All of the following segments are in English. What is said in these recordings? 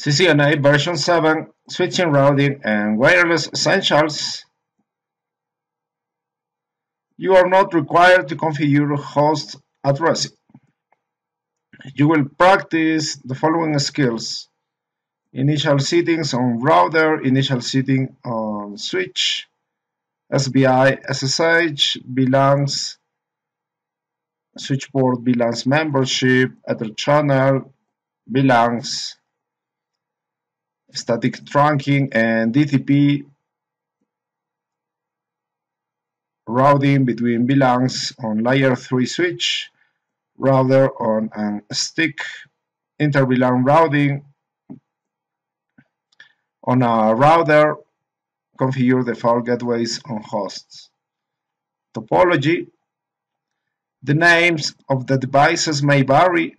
CCNA version 7 switching routing and wireless essentials you are not required to configure host addressing. You will practice the following skills. Initial settings on router, initial setting on switch, SVI, SSH, VLANs, switchport VLANs membership, Ether channel, VLANs, static trunking, and DTP routing between VLANs on layer 3 switch, router on a stick, inter-VLAN routing on a router, configure the default gateways on hosts. Topology The names of the devices may vary.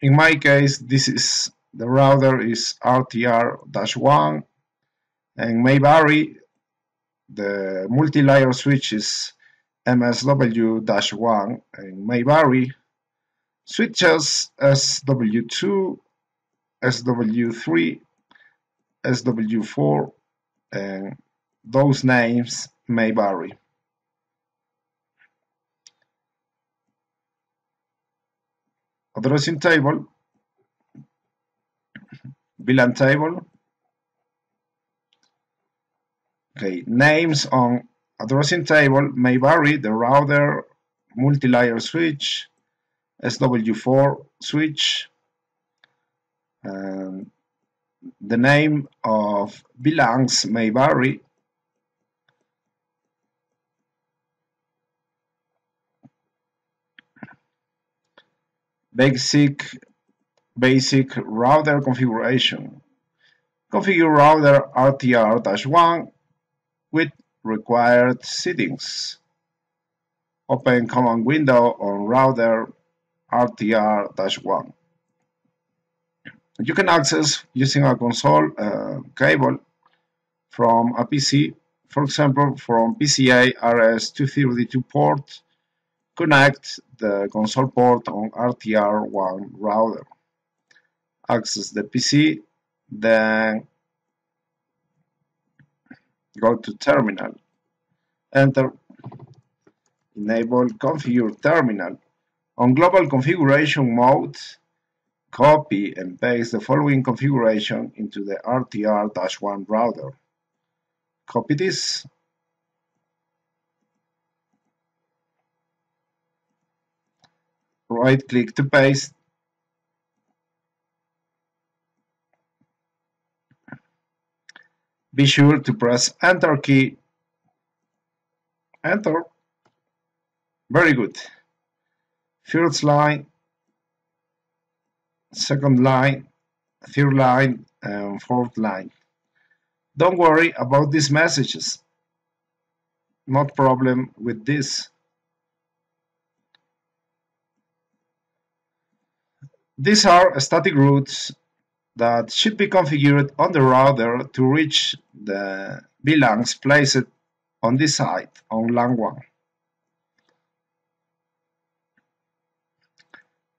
In my case, this is the router is RTR-1 and may vary the multi-layer switch is MSW-1 and may vary. Switches SW2, SW3, SW4, and those names may vary. Addressing table, VLAN table, Okay, names on addressing table may vary. The router, multi-layer switch, SW4 switch, the name of VLANs may vary. Basic basic router configuration. Configure router RTR-1 with required settings. Open command window on router RTR-1. You can access using a console uh, cable from a PC, for example from PCI RS-232 port, connect the console port on RTR1 router. Access the PC, then go to terminal. Enter. Enable configure terminal. On global configuration mode copy and paste the following configuration into the RTR-1 router. Copy this. Right click to paste Be sure to press enter key. Enter. Very good. First line, second line, third line, and fourth line. Don't worry about these messages. Not problem with this. These are static routes that should be configured on the router to reach the VLANs placed on this site on LAN 1.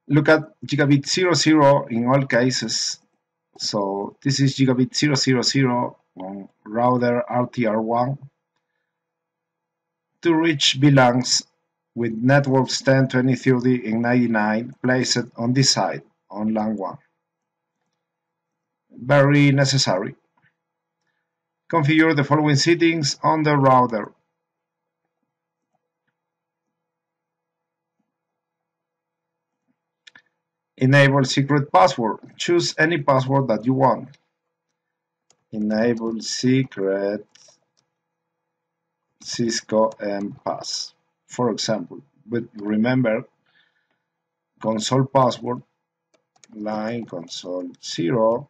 Look at gigabit 00 in all cases. So this is gigabit 000 on router RTR1 to reach VLANs with networks 10, 20, 30, and 99 placed on this side on LAN 1 very necessary. Configure the following settings on the router. Enable secret password. Choose any password that you want. Enable secret Cisco MPass. For example, but remember console password line console 0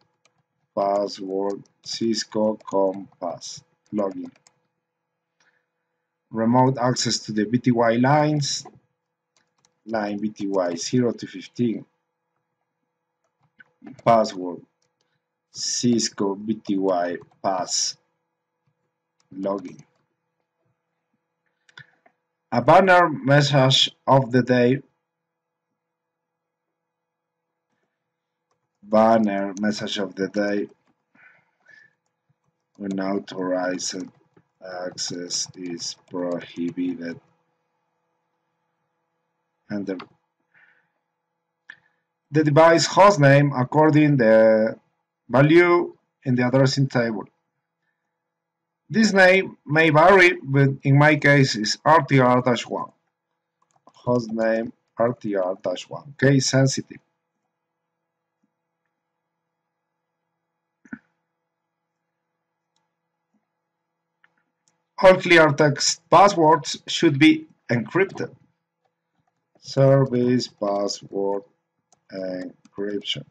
password Cisco Compass login. Remote access to the VTY lines, line VTY 0 to 15. Password Cisco VTY pass login. A banner message of the day banner message of the day unauthorized access is prohibited and the, the device hostname according the value in the addressing table. This name may vary, but in my case is RTR-1. Hostname RTR-1. Case sensitive. All clear text passwords should be encrypted. Service password encryption.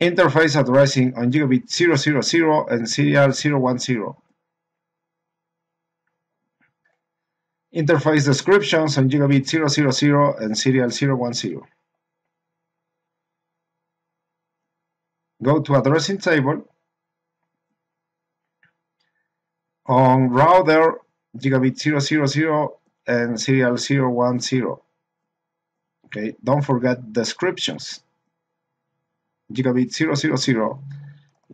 Interface addressing on gigabit 000 and serial 010. Interface descriptions on gigabit 000 and serial 010. Go to addressing table. On router gigabit 000 and serial 010. Okay, don't forget descriptions. Gigabit 000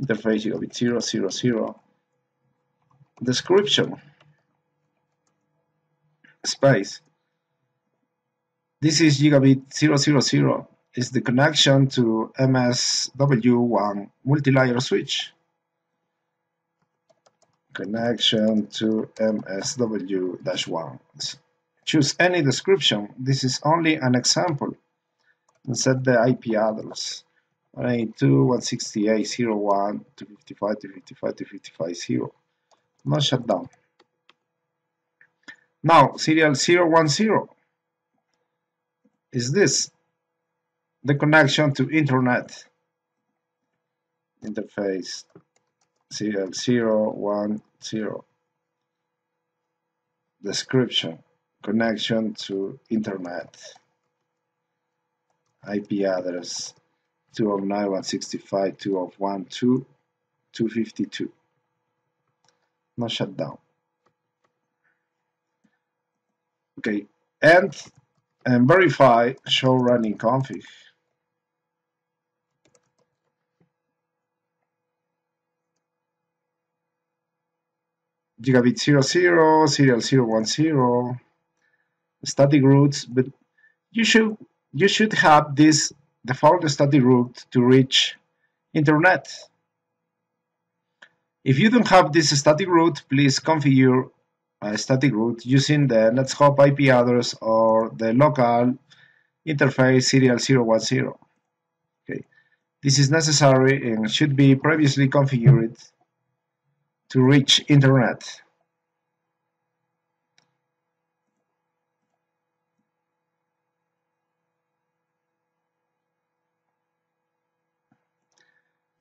interface gigabit 000 description. Space. This is gigabit 000 is the connection to MSW1 multi-layer switch connection to MSW-1 choose any description. This is only an example. And set the IP address. 192, 168, 01, 255, 255, 255, 0. Not shut down. Now, serial 010 is this the connection to internet interface serial 010 description connection to internet IP address 209, 165, 201, 2, 252. Not shut down. Okay, and, and verify show running config. Gigabit 00, serial 010, static routes, but you should you should have this default static route to reach internet. If you don't have this static route, please configure a static route using the next-hop IP address or the local interface serial 010. Okay. This is necessary and should be previously configured to reach internet.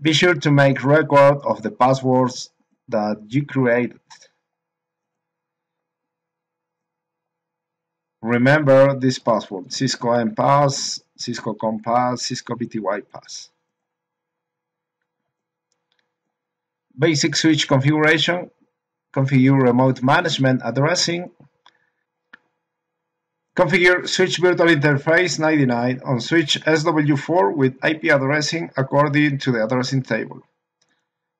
Be sure to make record of the passwords that you created. Remember this password, Cisco MPass, Cisco CommPass, Cisco VTY Pass. Basic switch configuration, configure remote management addressing, Configure switch virtual interface 99 on switch SW4 with IP addressing according to the addressing table.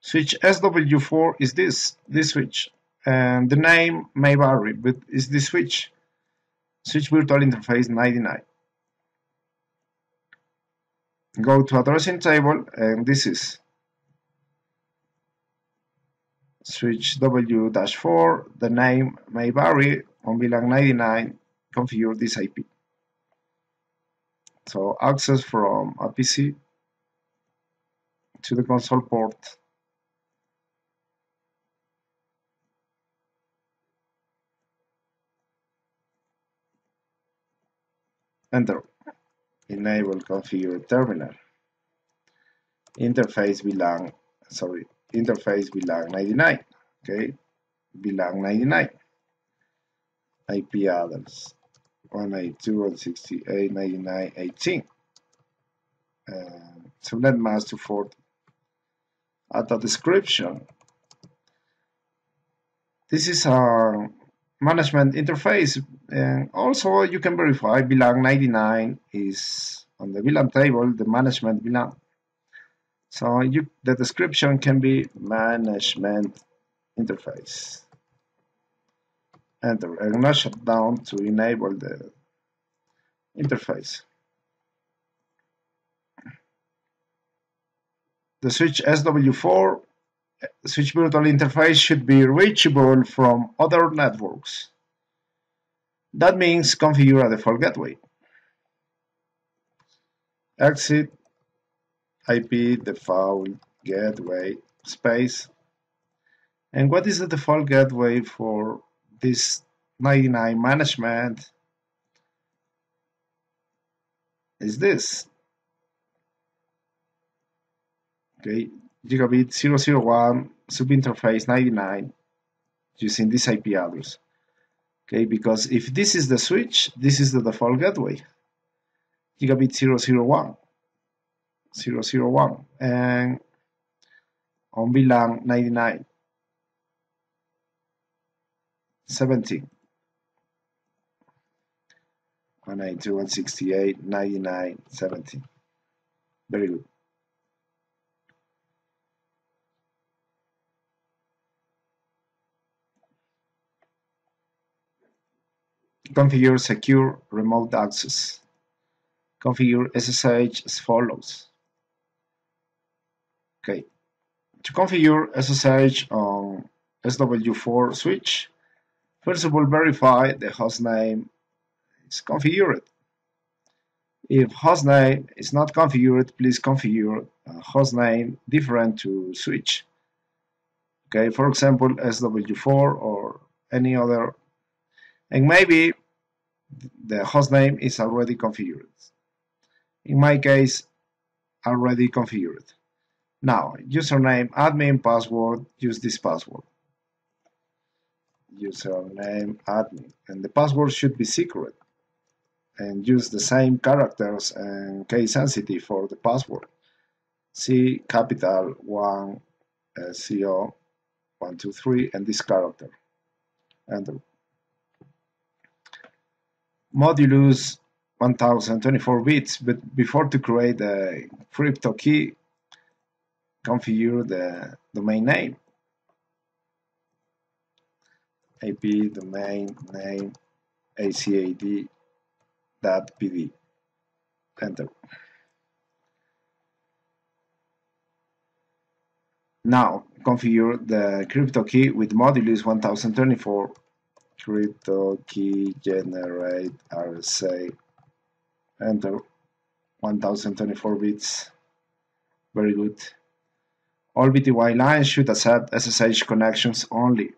Switch SW4 is this, this switch, and the name may vary, but is this switch. Switch virtual interface 99. Go to addressing table, and this is switch W-4, the name may vary on VLAN 99 configure this IP. So access from a PC to the console port. Enter. Enable configure terminal. Interface VLAN sorry interface VLAN 99 okay? VLAN 99 IP address 192.168.99.18 and uh, subnet mask to 40 at the description this is a management interface and also you can verify VLAN 99 is on the VLAN table the management VLAN. So you, the description can be management interface. Enter and now shut down to enable the interface. The switch SW4 switch virtual interface should be reachable from other networks. That means configure a default gateway. Exit IP default gateway space. And what is the default gateway for this 99 management? Is this. Okay, gigabit 001 subinterface 99 using this IP address. Okay, because if this is the switch, this is the default gateway. Gigabit 001, 001, and on VLAN 99, 17, 192, 168, 99, 17. Very good. Configure secure remote access. Configure SSH as follows. Okay, to configure SSH on SW4 switch, first of all verify the hostname is configured. If hostname is not configured, please configure a hostname different to switch. Okay, for example, SW4 or any other and maybe the hostname is already configured. In my case, already configured. Now, username, admin, password, use this password. Username, admin, and the password should be secret and use the same characters and case sensitive for the password. C capital 1 uh, CO 123 and this character. Enter modulus 1024 bits, but before to create a crypto key, configure the domain name. IP domain name acad dot pd. Enter. Now configure the crypto key with modulus 1024 crypto key generate RSA enter 1024 bits very good all VTY lines should accept SSH connections only.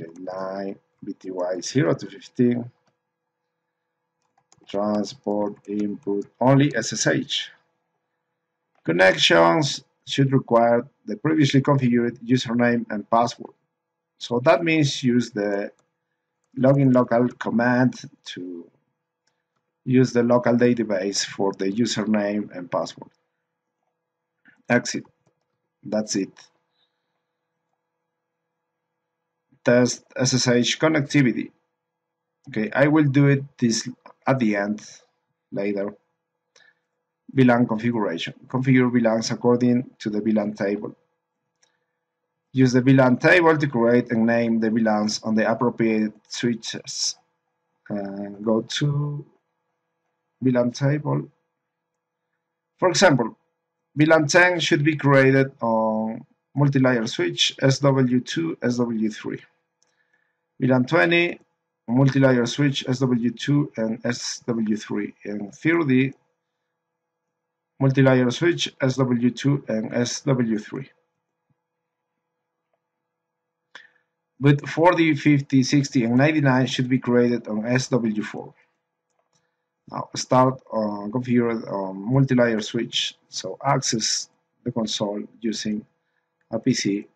Okay, line VTY 0 to 15 transport input only SSH connections should require the previously configured username and password. So that means use the login local command to use the local database for the username and password. Exit. That's it. Test SSH connectivity. Okay, I will do it this at the end later. VLAN configuration. Configure VLANs according to the VLAN table. Use the VLAN table to create and name the VLANs on the appropriate switches. Uh, go to VLAN table. For example, VLAN 10 should be created on multi-layer switch SW2, SW3. VLAN 20, multi-layer switch SW2 and SW3. And 30, multi-layer switch SW2 and SW3. but 40, 50, 60, and 99 should be created on SW4. Now start uh, configure a multi-layer switch, so access the console using a PC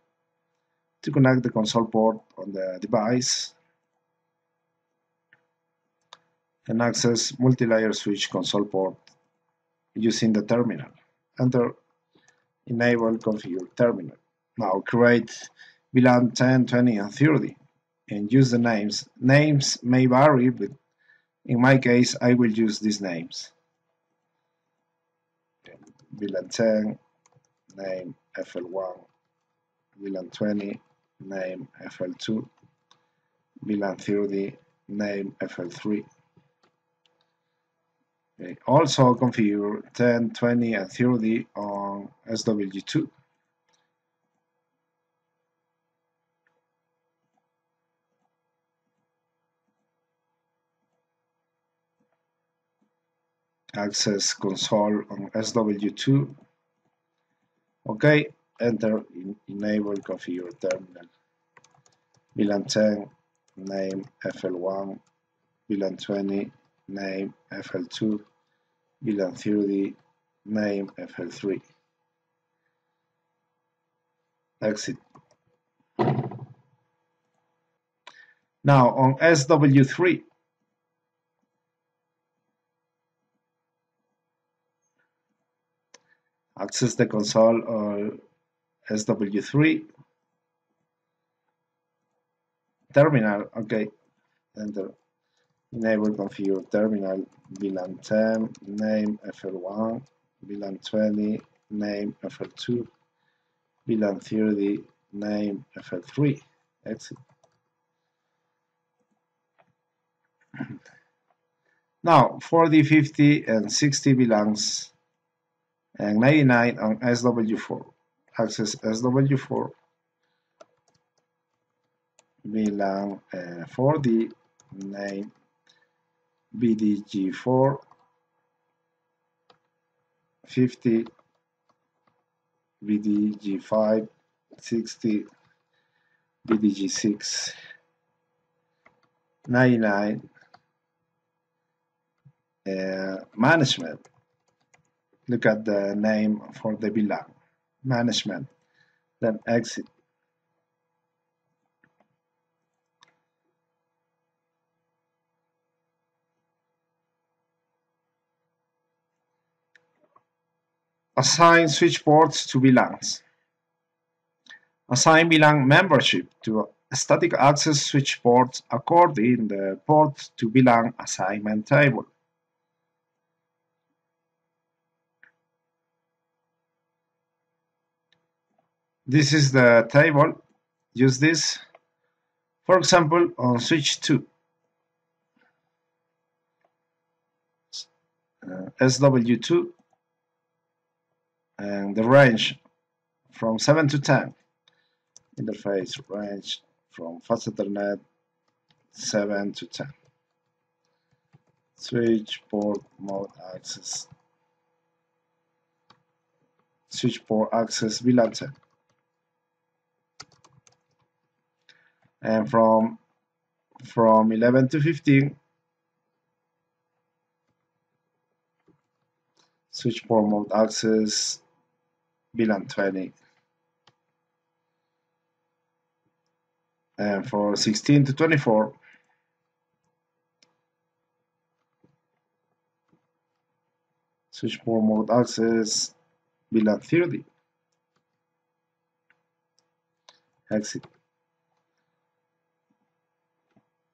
to connect the console port on the device and access multi-layer switch console port using the terminal. Enter enable configure terminal. Now create VLAN 10, 20, and 30 and use the names. Names may vary, but in my case, I will use these names. VLAN 10, name FL1, VLAN 20, name FL2, VLAN 30, name FL3. Okay. Also configure 10, 20, and 30 on SWG2. Access console on SW2 okay enter in, enable configure terminal. VLAN 10 name FL1 VLAN 20 name FL2 VLAN 30 name FL3 exit. Now on SW3 access the console or SW3 terminal okay. Enter. Enable configure terminal VLAN 10 name FL1 VLAN 20 name FL2 VLAN 30 name FL3 exit. Now 40 50 and 60 VLANs and 99 on SW4. Access SW4 VLAN uh, 4D name BDG4 50 BDG5 60 BDG6 99 uh, management look at the name for the VLAN management. Then exit. Assign switch ports to VLANs assign VLAN membership to static access switch ports according the port to VLAN assignment table this is the table. Use this. For example on switch 2 uh, SW2 and the range from 7 to 10 interface range from fast ethernet 7 to 10 switch port mode access. Switch port access VLAN 10 and from from 11 to 15 switch port mode access VLAN 20 and for 16 to 24 switch port mode access VLAN 30 exit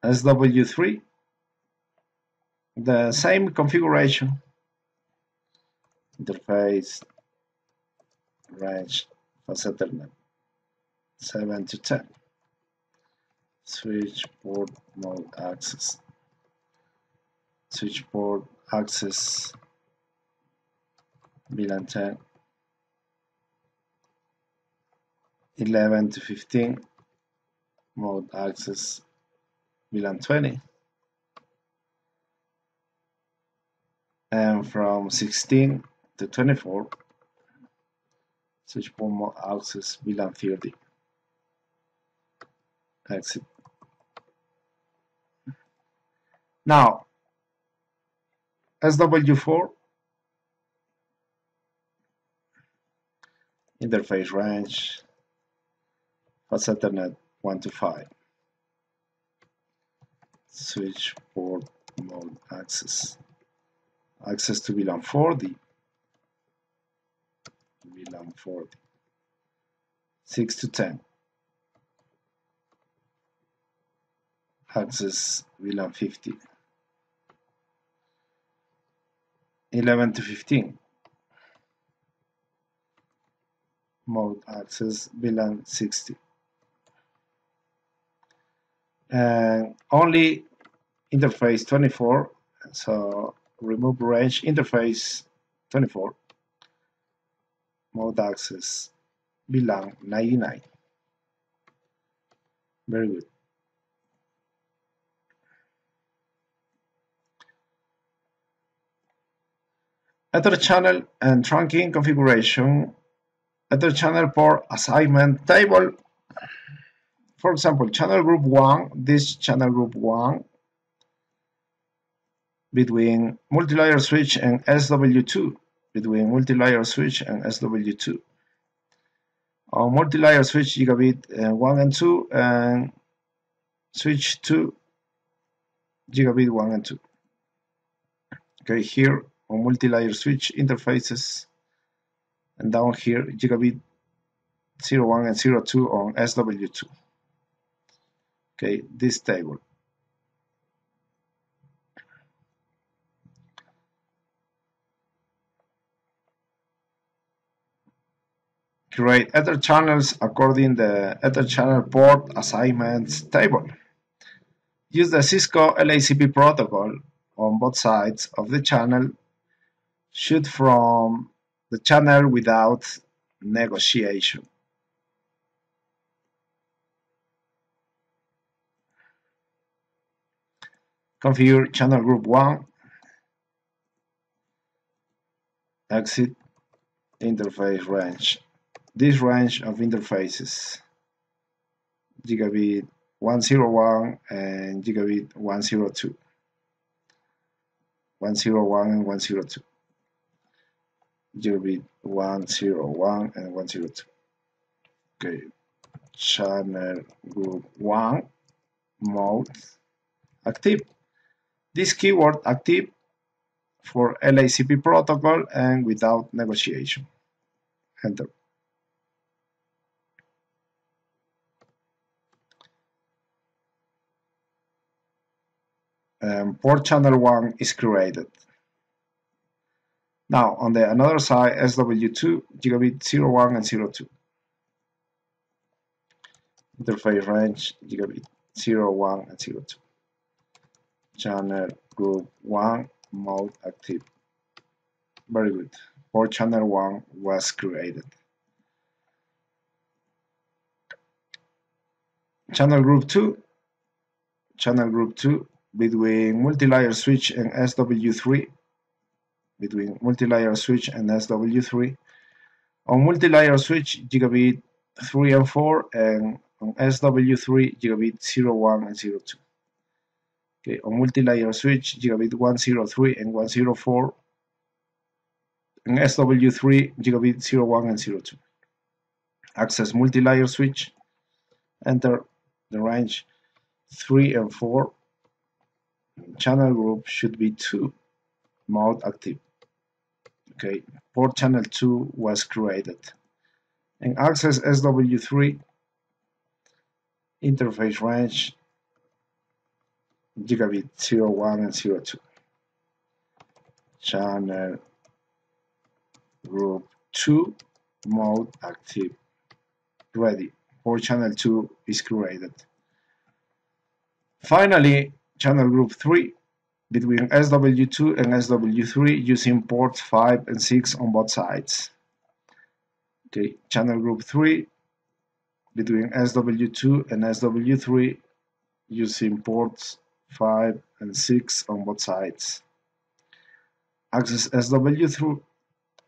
SW3 the same configuration. Interface range fast ethernet 7 to 10 switch port mode access. Switch port access VLAN 10 11 to 15 mode access VLAN 20 and from 16 to 24 switch port mode access VLAN 30 exit now SW4 interface range fast Ethernet 1 to 5 switch port mode access access to VLAN 40 VLAN 40 6 to 10 access VLAN 50 11 to 15 mode access VLAN 60 and only interface 24 so remove range interface 24 mode access VLAN 99 very good. Ether channel and trunking configuration. Ether channel port assignment table for example channel group 1 this channel group 1 between multi-layer switch and SW2 between multi-layer switch and SW2 on multi-layer switch gigabit uh, 1 and 2 and switch 2 gigabit 1 and 2 okay here on multi-layer switch interfaces and down here gigabit 01 and 02 on SW2 okay this table create ether channels according the ether channel port assignments table. Use the Cisco LACP protocol on both sides of the channel. Shoot from the channel without negotiation. Configure channel group 1. Exit interface range. This range of interfaces. Gigabit 101 and gigabit 102 101 and 102 gigabit 101 and 102 okay. Channel group 1 mode. Active this keyword active for LACP protocol and without negotiation. Enter. Um, port channel 1 is created. Now on the another side SW2 gigabit 01 and 02 interface range gigabit 01 and 02 channel group 1 mode active. Very good. Port channel 1 was created. Channel group 2 channel group 2 between multi-layer switch and SW3 between multi-layer switch and SW3 on multi-layer switch gigabit 3 and 4 and on SW3 gigabit 0, 01 and 0, 02 okay on multi-layer switch gigabit 103 and 104 and SW3 gigabit 01 and 02 access multi-layer switch enter the range 3 and 4 channel group should be 2 mode active. Okay port channel 2 was created. And access SW3 interface range gigabit 01 and 02 channel group 2 mode active. Ready. Port channel 2 is created. Finally channel group 3 between SW2 and SW3 using ports 5 and 6 on both sides. Okay, channel group 3 between SW2 and SW3 using ports 5 and 6 on both sides. Access SW through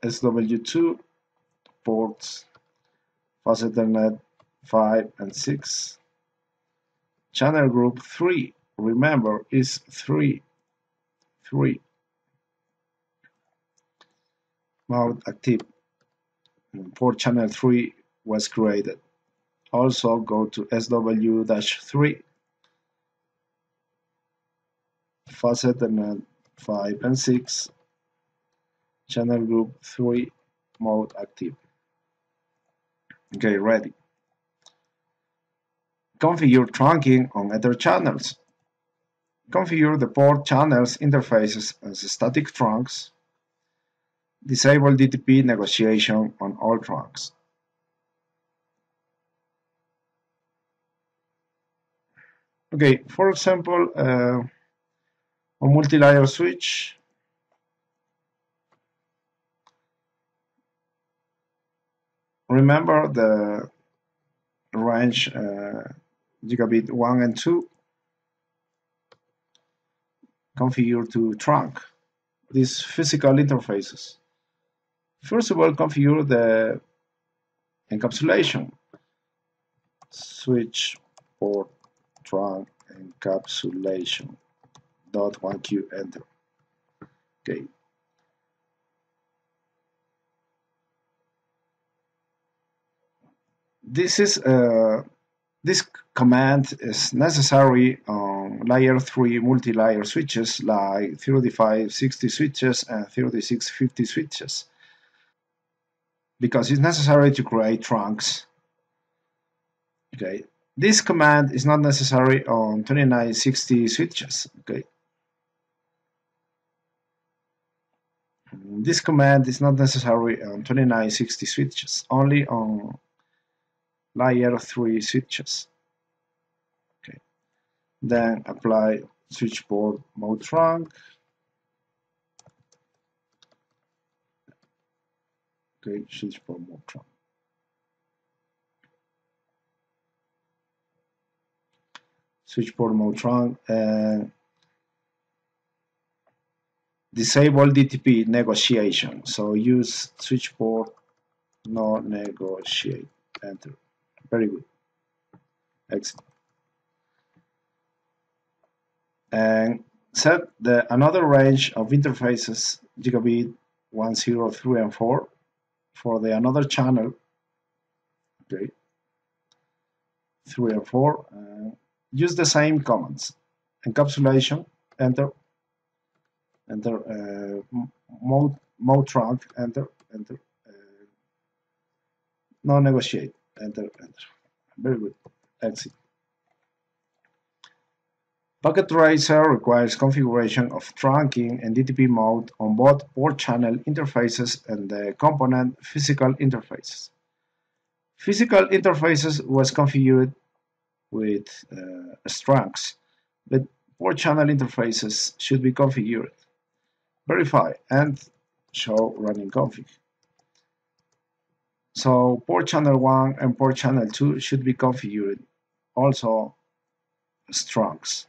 SW2 ports Fast Ethernet 5 and 6. Channel group 3 remember is 3 3 mode active port channel 3 was created also go to SW-3 Fast Ethernet 5 and 6, channel group 3 mode active. Okay, ready. Configure trunking on other channels. Configure the port channels interfaces as static trunks. Disable DTP negotiation on all trunks. Okay, for example, uh, a multi-layer switch. Remember the range uh, gigabit 1 and 2 configure to trunk these physical interfaces. First of all configure the encapsulation. Switch port trunk encapsulation dot one q enter okay. This is uh, this command is necessary on layer 3 multi-layer switches like 3560 switches and 3650 switches because it's necessary to create trunks. Okay. This command is not necessary on 2960 switches. Okay this command is not necessary on 2960 switches only on layer 3 switches. Okay. Then apply switch port mode trunk. Okay, switch port mode trunk. Switch port mode trunk uh, and disable DTP negotiation. So use switch port no negotiate. Enter. Very good. Excellent. And set the another range of interfaces gigabit 1, 0, 3, and 4 for the another channel. Okay. 3 and 4. Uh, use the same commands. Encapsulation, enter, enter, uh, mode, trunk, enter, enter, uh, no negotiate enter, enter. Very good. Exit. Packet Tracer requires configuration of trunking and DTP mode on both port channel interfaces and the component physical interfaces. Physical interfaces was configured with uh, but port channel interfaces should be configured. Verify and show running config. So port channel 1 and port channel 2 should be configured. Also strunks.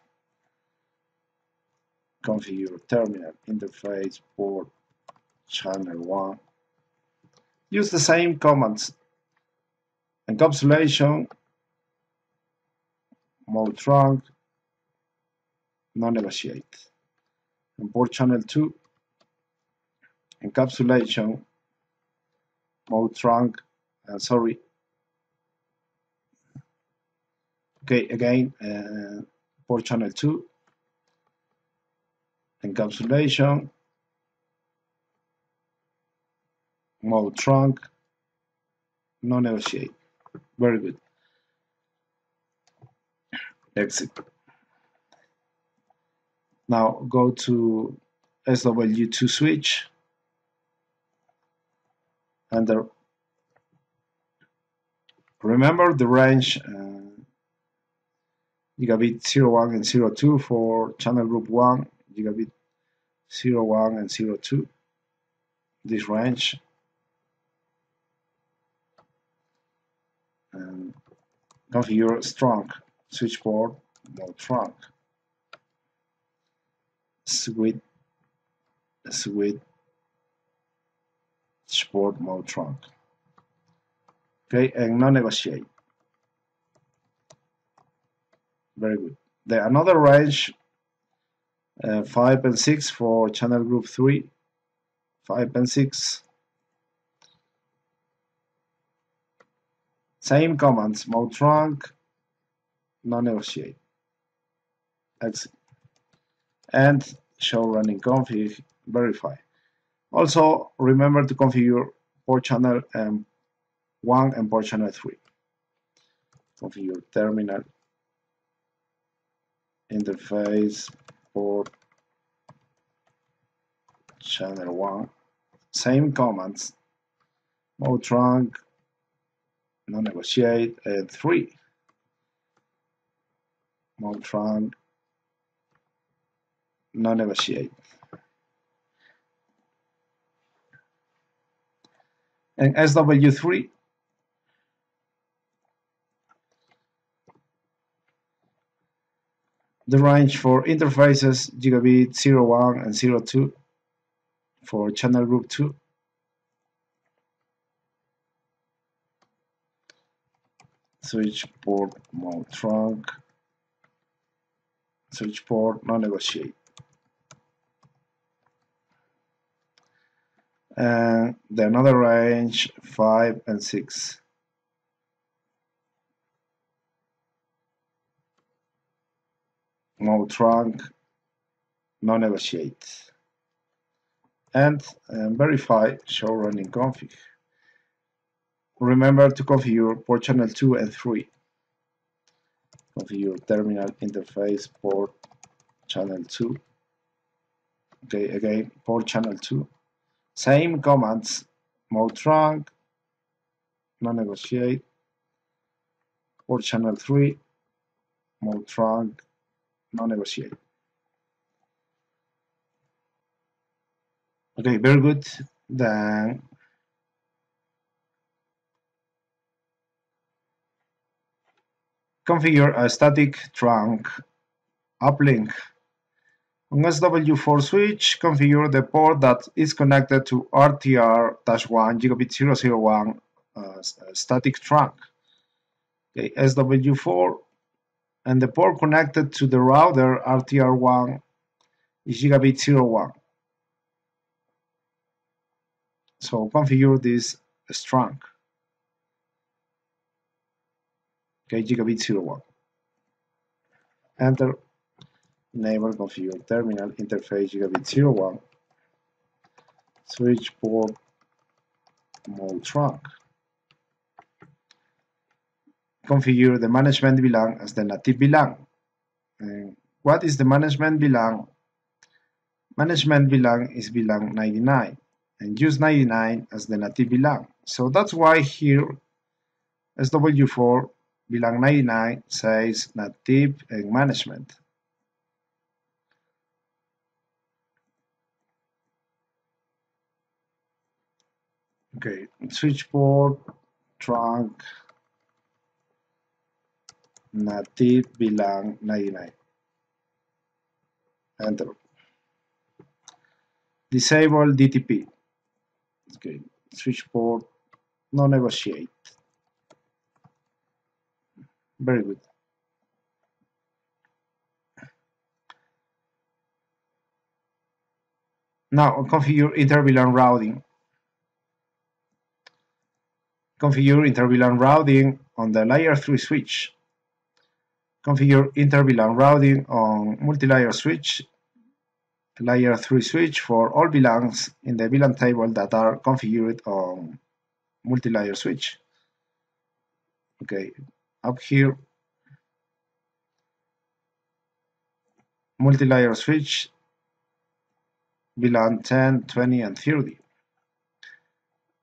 Configure terminal interface port channel 1. Use the same commands. Encapsulation, mode trunk, non-negotiate. And port channel 2, encapsulation, mode trunk uh, sorry. Okay again uh, port channel 2 encapsulation. Mode trunk. No negotiate. Very good. Exit now go to SW2 switch and the, remember the range uh, gigabit 01 and 02 for channel group 1 gigabit 01 and 02 this range. And configure strong switch port mode trunk. Switch switch sport mode trunk. Okay, and no negotiate. Very good. The another range uh, 5 and 6 for channel group 3 5 and 6 same commands mode trunk no negotiate exit and show running config verify also, remember to configure port channel um, 1 and port channel 3. Configure terminal interface port channel 1. Same commands. Mode trunk, no negotiate, and 3. mode trunk, non-negotiate. And SW3 the range for interfaces gigabit 01 and 02 for channel group 2 switch port mode trunk. Switch port non and the another range 5 and 6 no trunk no negotiate. And um, verify show running config. Remember to configure port channel 2 and 3 configure terminal interface port channel 2 okay again port channel 2 same commands mode trunk non-negotiate port channel 3 mode trunk non-negotiate okay very good. Then configure a static trunk uplink. On SW4 switch, configure the port that is connected to RTR-1 gigabit 001 uh, static trunk. Okay, SW4 and the port connected to the router RTR1 is gigabit 01. So configure this trunk. okay gigabit 01 enter enable configure terminal interface gigabit 01 switch port mode trunk configure the management VLAN as the native VLAN and what is the management VLAN management VLAN is VLAN 99 and use 99 as the native VLAN so that's why here SW4 VLAN 99 says native and management. Okay, switch port, trunk, native VLAN 99. Enter. Disable DTP. Okay, switch port, no negotiate. Very good. Now configure inter-VLAN routing. Configure inter-VLAN routing on the layer 3 switch. Configure inter-VLAN routing on multi-layer switch, layer 3 switch for all VLANs in the VLAN table that are configured on multi-layer switch. Okay, up here multi-layer switch VLAN 10, 20 and 30.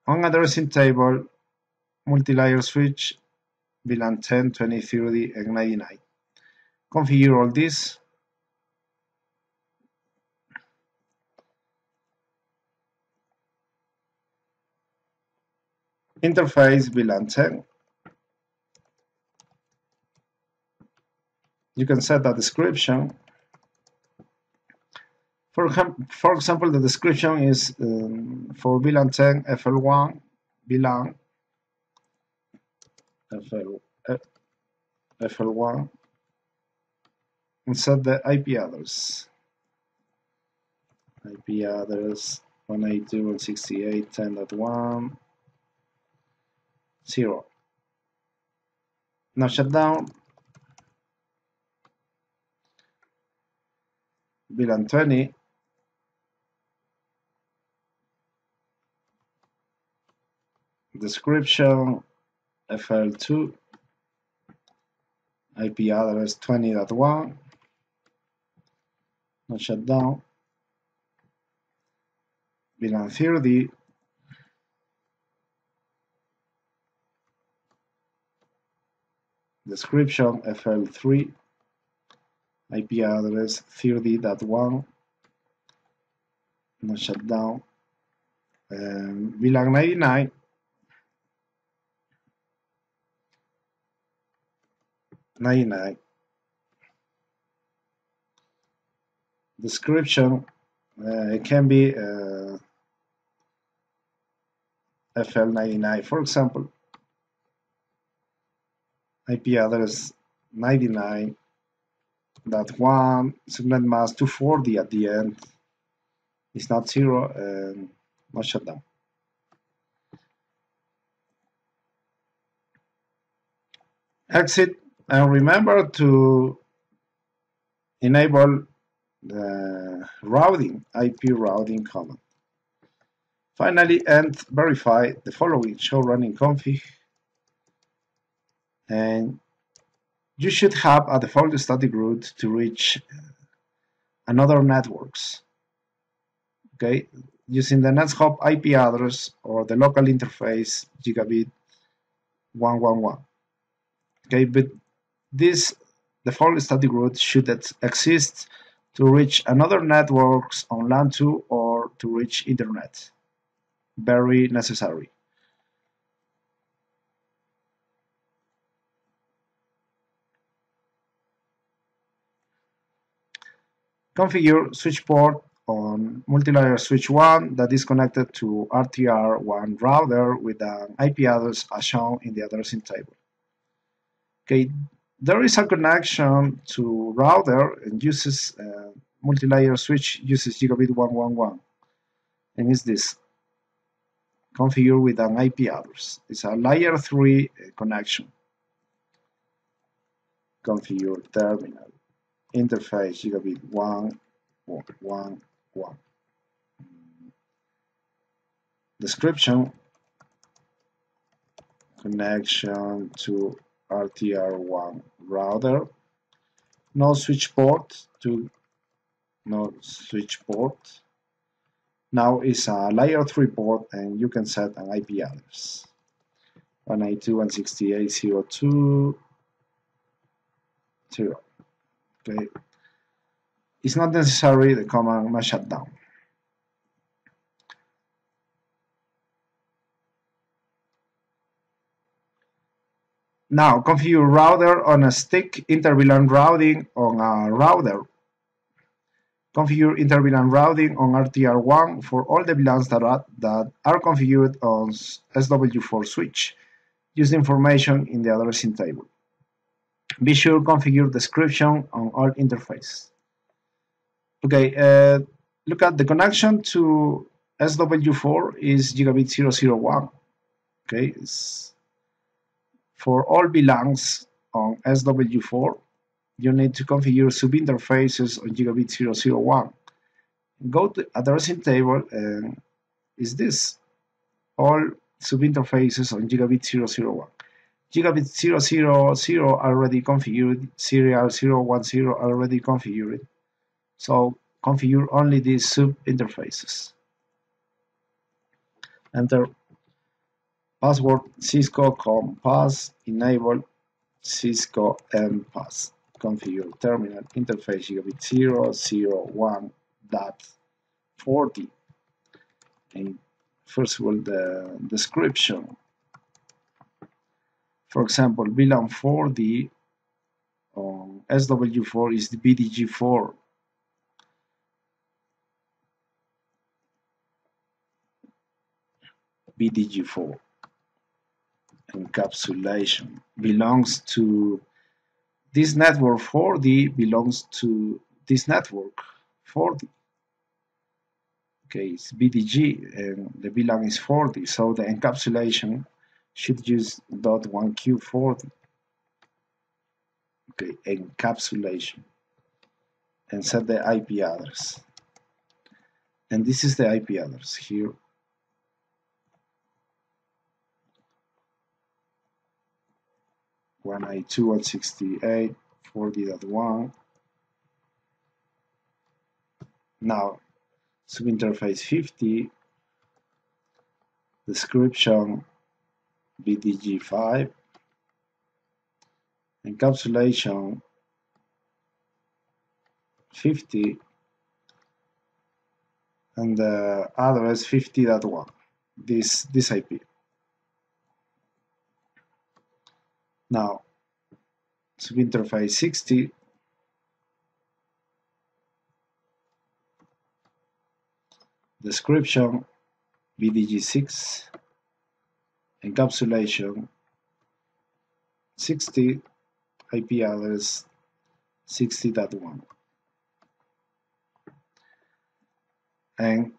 On addressing table multi-layer switch VLAN 10, 20, 30 and 99. Configure all this interface VLAN 10 you can set a description. For, for example, the description is um, for VLAN 10 FL1 VLAN FL, FL1 and set the IP address. IP address 192.168.10.1 0. Now shut down VLAN 20 description FL2 IP address 20.1 no shutdown VLAN 30 description FL3 IP address 30.1 no shutdown um, VLAN 99 99 description uh, it can be uh, FL99 for example IP address 99 that one subnet mask 240 at the end is not zero and not shut down. Exit and remember to enable the routing IP routing command finally and verify the following show running config and you should have a default static route to reach another networks. Okay, using the next-hop IP address or the local interface gigabit 111. Okay, but this the default static route should exist to reach another networks on LAN 2 or to reach internet. Very necessary. Configure switch port on multilayer switch 1 that is connected to RTR1 router with an IP address as shown in the addressing table. Okay, there is a connection to router and uses uh, multilayer switch uses gigabit 111 and is this configure with an IP address. It's a layer 3 uh, connection. Configure terminal interface gigabit 1 1 1 description connection to RTR1 router. No switch port to no switch port now is a layer 3 port and you can set an IP address. 192.168.02 0 okay. It's not necessary the command must shut down Now configure router on a stick inter-VLAN routing on a router. Configure inter-VLAN routing on RTR1 for all the VLANs that are, that are configured on SW4 switch. Use the information in the addressing table. Be sure configure description on all interface. Okay, uh, look at the connection to SW4 is gigabit 001. Okay, it's for all VLANs on SW4, you need to configure subinterfaces on gigabit 001. Go to addressing table and is this all subinterfaces on gigabit 001 gigabit 000 already configured, serial 010 already configured. So configure only these sub interfaces. Enter password cisco com pass enable cisco m pass configure terminal interface gigabit 001 dot 40 and first of all the description. For example, VLAN 4D on SW4 is the BDG4. BDG4 encapsulation belongs to this network 4D belongs to this network 4D. Okay, it's BDG and the VLAN is 4D, so the encapsulation should use dot 1q40 okay encapsulation. And set the IP address. And this is the IP address here one eight two one sixty eight forty dot one. Now subinterface 50 description BDG5 encapsulation 50 and the address 50.1 this this IP now subinterface 60 description BDG6 encapsulation 60 IP address 60.1 and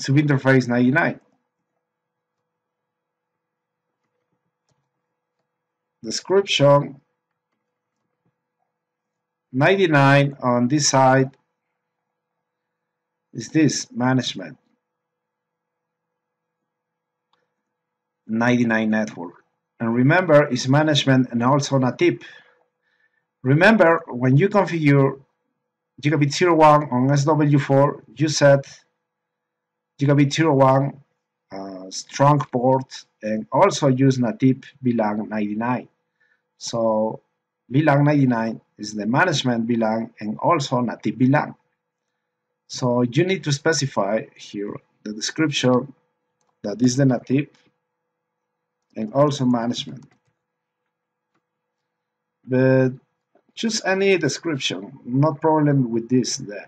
subinterface 99 description. 99 on this side is this management. 99 network. And remember it's management and also native remember when you configure gigabit 01 on SW4 you set gigabit 01 uh, strong port and also use native VLAN 99 so VLAN 99 is the management VLAN and also native VLAN so you need to specify here the description that is the native and also management. But choose any description, no problem with this. The,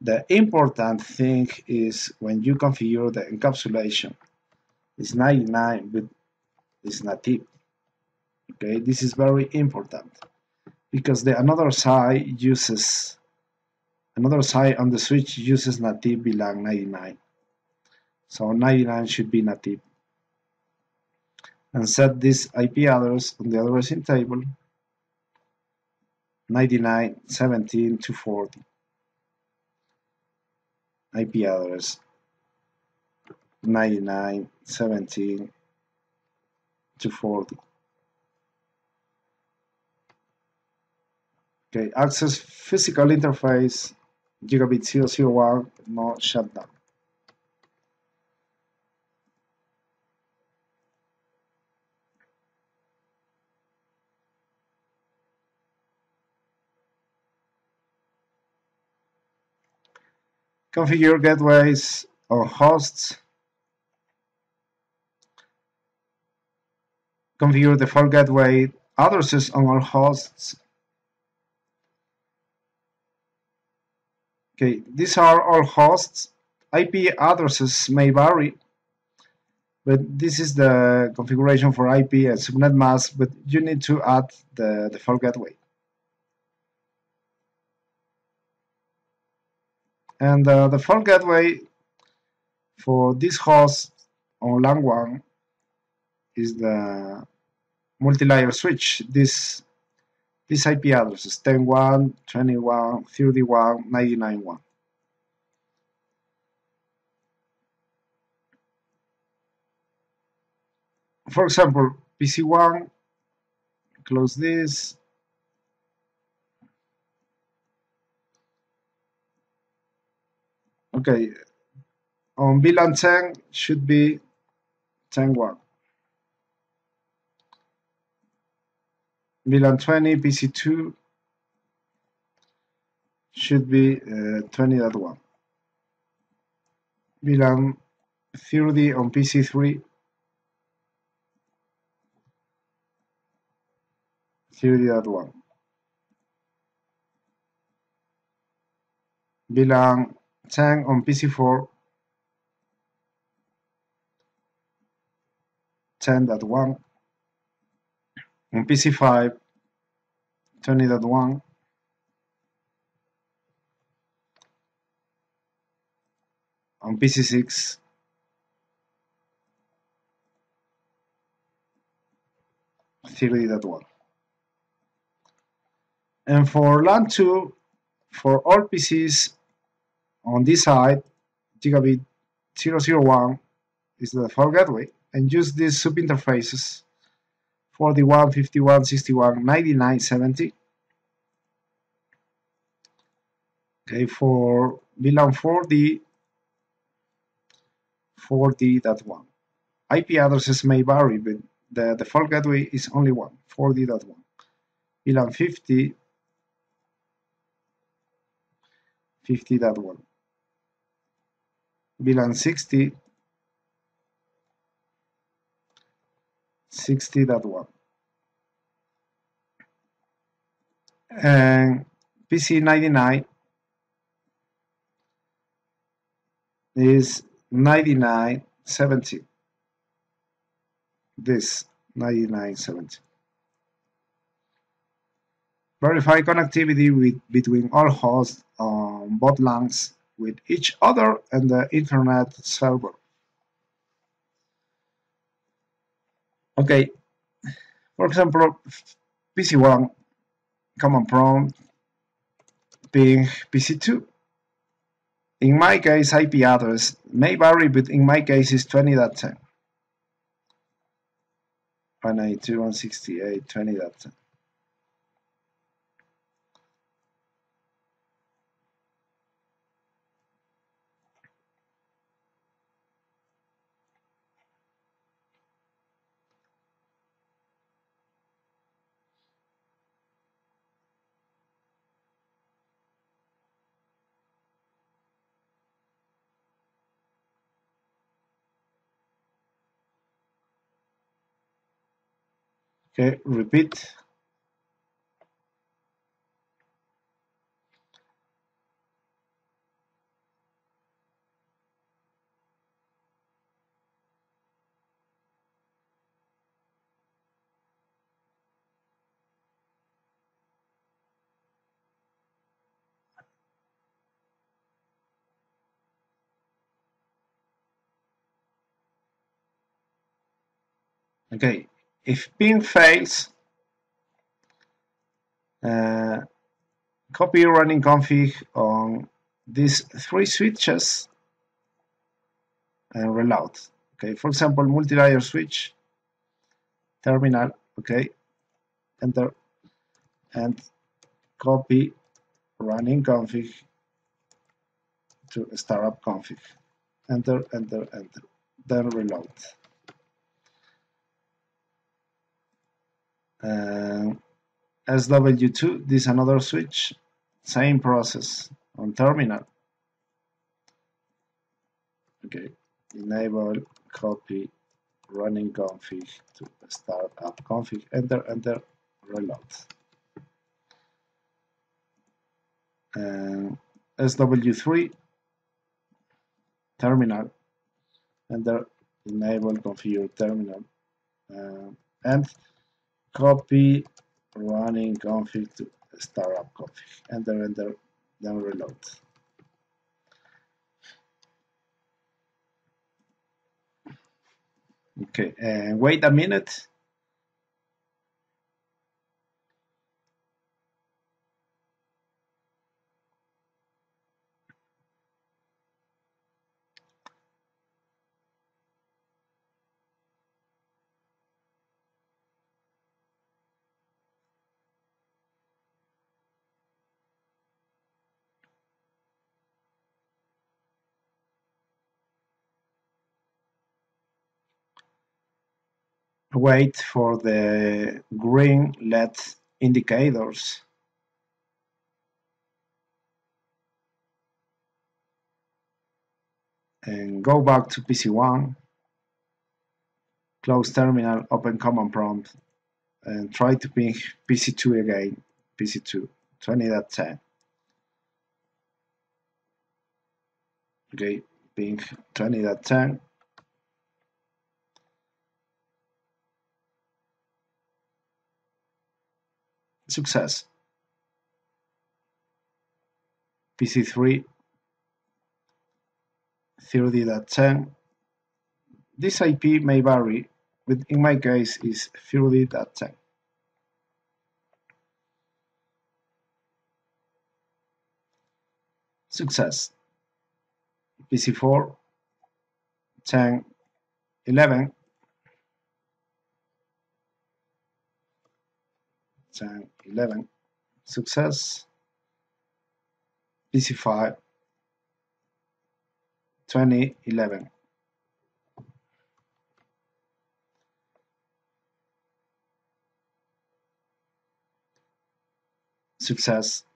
the important thing is when you configure the encapsulation, it's 99 but it's native. Okay, this is very important because the another side uses another side on the switch uses native VLAN 99. So 99 should be native. And set this IP address on the addressing table 99 17 to 40 IP address 99.17.240 Okay, access physical interface gigabit 001 no shutdown configure gateways or hosts, configure default gateway addresses on all hosts. Okay, these are all hosts. IP addresses may vary, but this is the configuration for IP and subnet mask, but you need to add the default gateway. And uh, the default gateway for this host on LAN 1 is the multi-layer switch. This this IP address is 10.1, 21, 31, 99.1. For example, PC1, close this, Okay, on VLAN 10 should be 10.1. VLAN 20 PC2 should be uh, 20.1. VLAN 30 on PC3 30.1. VLAN 10 on PC4 10.1 on PC5 20.1 on PC6 30.1 and for LAN 2 for all PCs on this side, gigabit 001 is the default gateway, and use these subinterfaces 41, 51, 61, 99, 70. Okay, for VLAN 4D, 4D.1. IP addresses may vary, but the default gateway is only one, 4D.1. VLAN 50, 50.1 VLAN 60 60.1 and PC 99 is 9970 this 9970 verify connectivity with, between all hosts on both LANs with each other and the internet server okay for example PC1 command prompt ping PC2 in my case, IP address may vary, but in my case is 20.10. 192.168.20.10. Okay, repeat. Okay, if ping fails, uh, copy running config on these three switches and reload. Okay, for example, multi-layer switch, terminal, okay, enter, and copy running config to startup config. Enter, enter, enter, then reload. Uh, SW2, this another switch, same process on terminal. Okay, enable copy running config to start up config, enter, enter, reload. And SW3 terminal, enter, enable configure terminal, uh, and copy running config to startup config. Enter, enter, then reload. Okay, and wait a minute. Wait for the green LED indicators. And go back to PC1, close terminal, open command prompt, and try to ping PC2 again, PC2, 20.10. Okay, ping 20.10 Success. PC3 30.10. This IP may vary, but in my case is 30.10. Success. PC4 10 11 10 11 success. PC5 20 11 success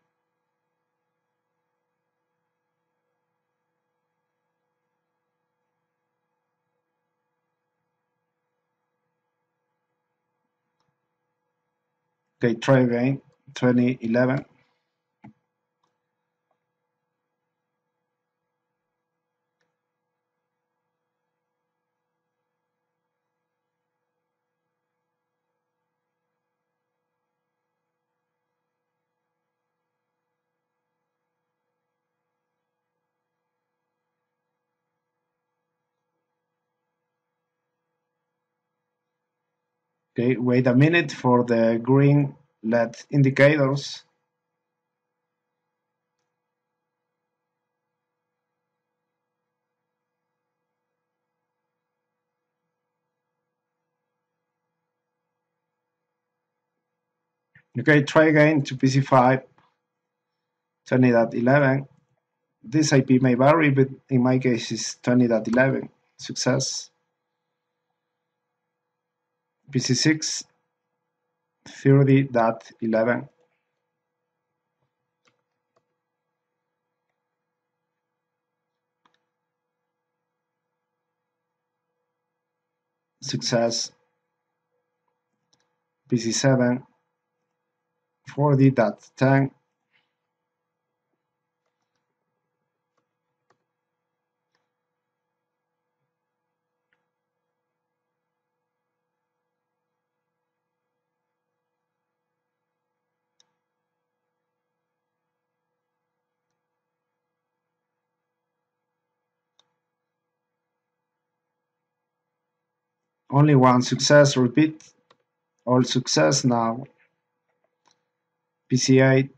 Okay, try again. 2011. Okay, wait a minute for the green LED indicators. Okay, try again to PC5 20.11. This IP may vary, but in my case is 20.11. Success. PC6 30.11 success. PC7 40.10 only one success repeat all success now. PC8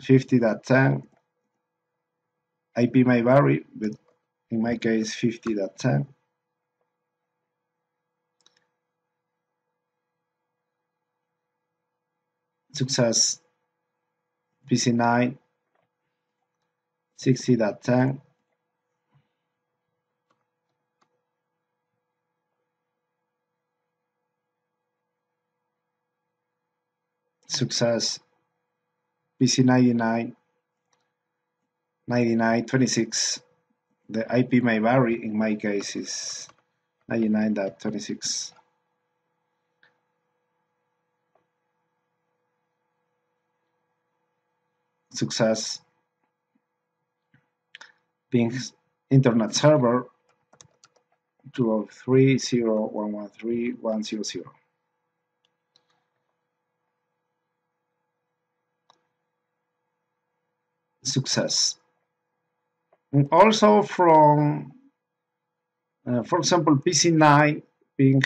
50.10 IP may vary but in my case 50.10 success PC9 60.10 success. PC99 9926 the IP may vary in my case is 99.26 success. Ping internet server 203.0.113.100 success. And also from, uh, for example, PC9 ping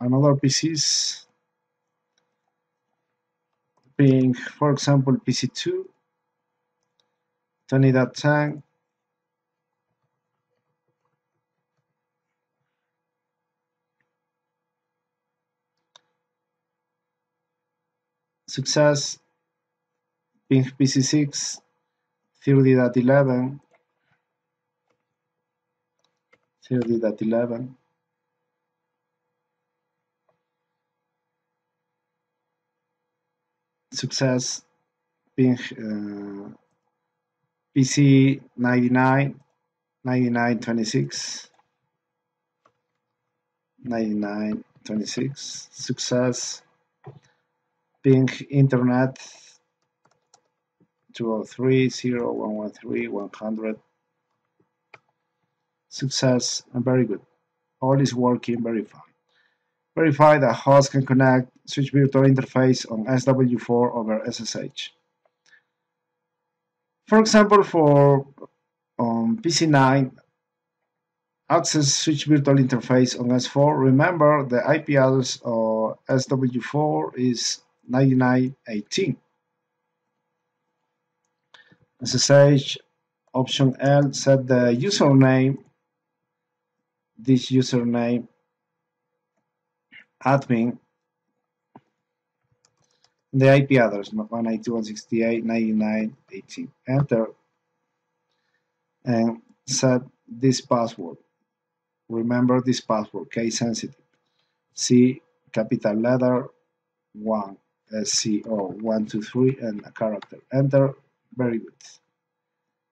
another PCs, ping, for example, PC2, 20.10, success, ping PC6, 30.11 30.11 success ping uh, PC 99 99 26 99 26 success ping internet 203 0113 100 success and very good. All is working very fine. Verify that host can connect switch virtual interface on SW4 over SSH for example for um, PC9 access switch virtual interface on S4 remember the IP address of SW4 is 9918 SSH option L set the username this username admin the IP address 192.168.99.18 enter. And set this password. Remember this password case sensitive. C capital letter 1 SCO 123 and a character. Enter very good.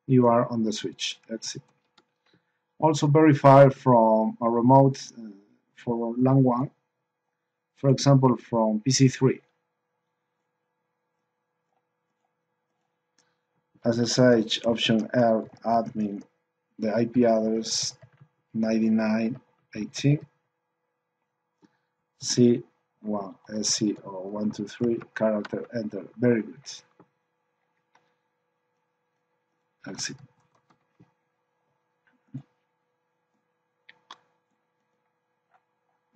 You are on the switch. Exit. Also verify from a remote uh, for LAN 1 for example from PC3 SSH option L admin the IP address 9918 C1 SC or 123 character enter very good exit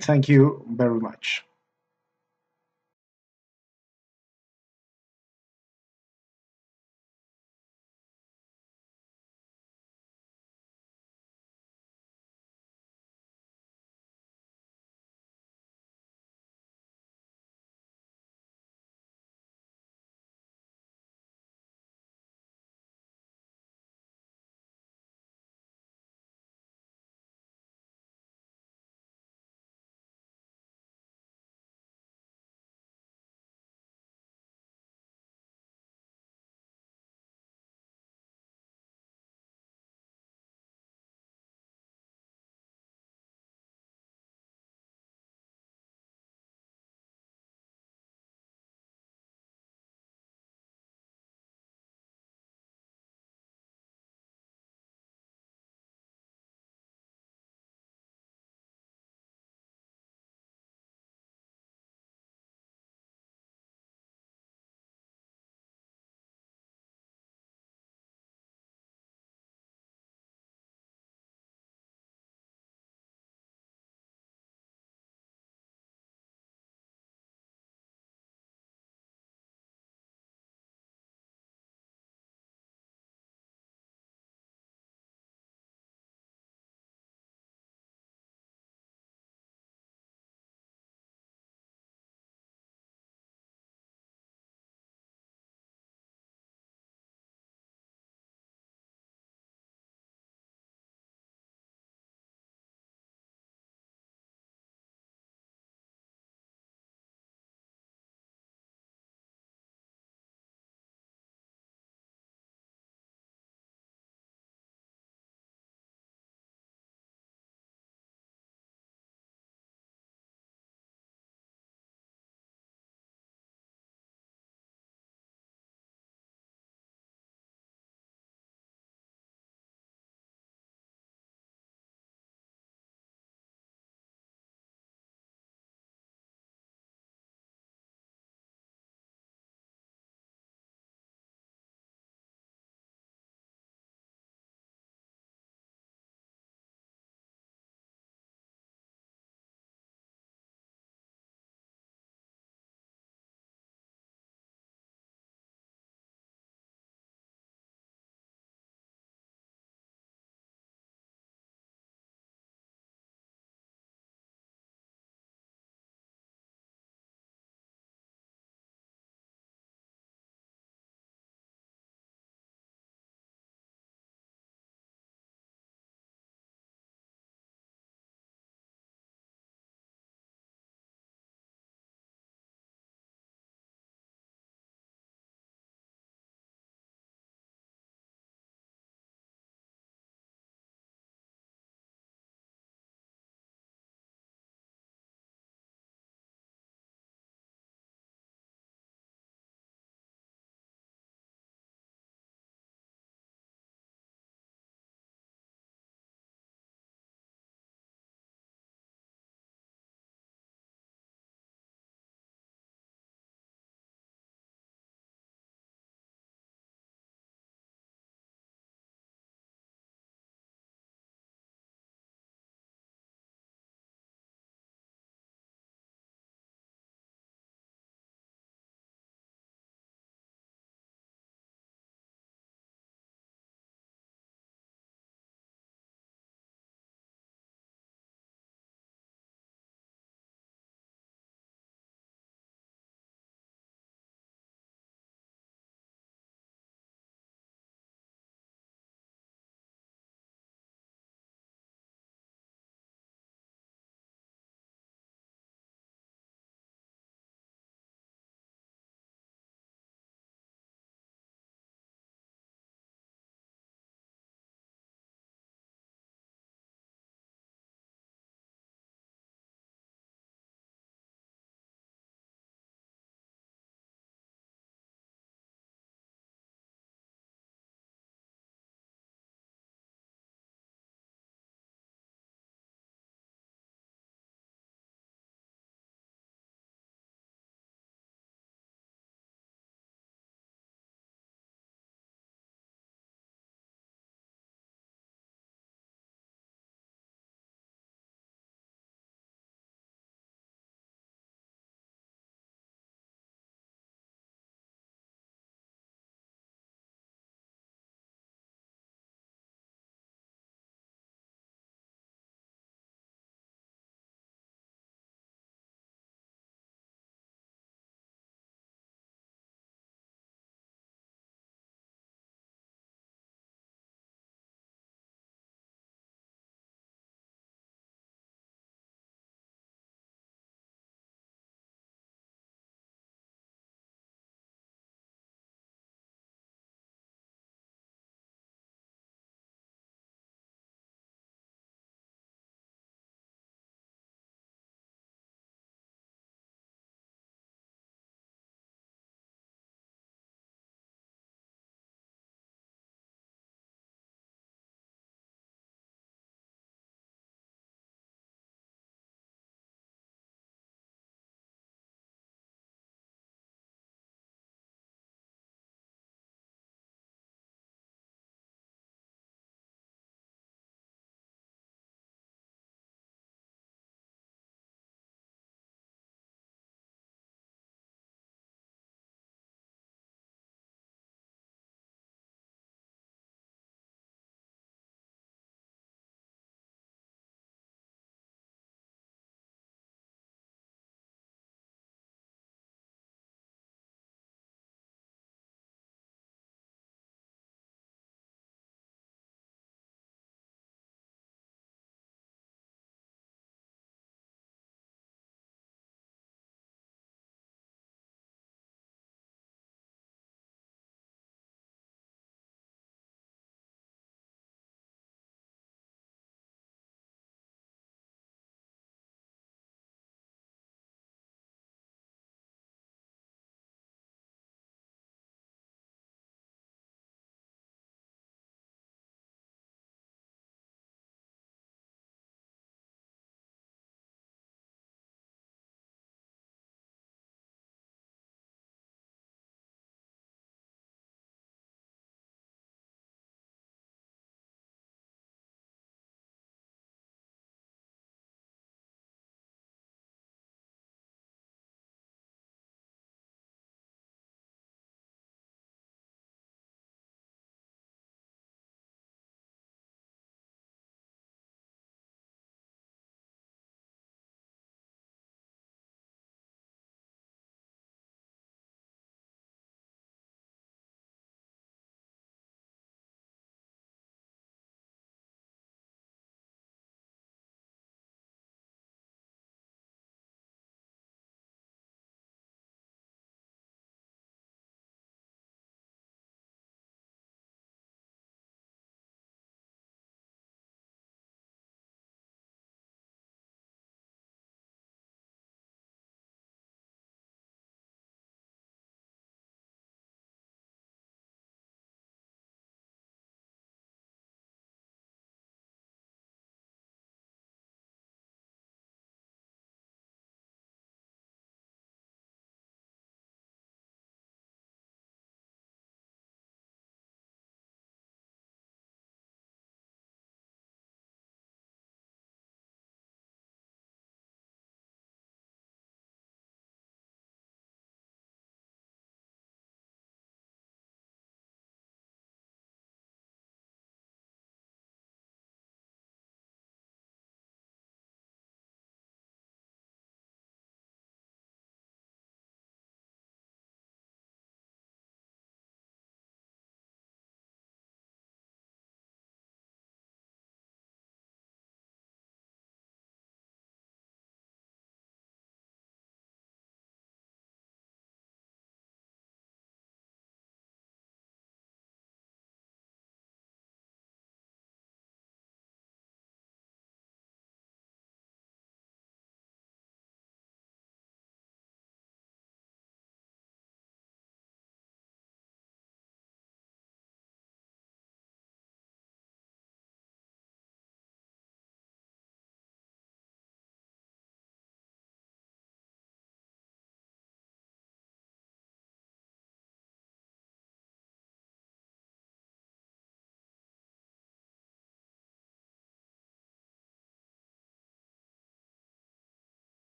thank you very much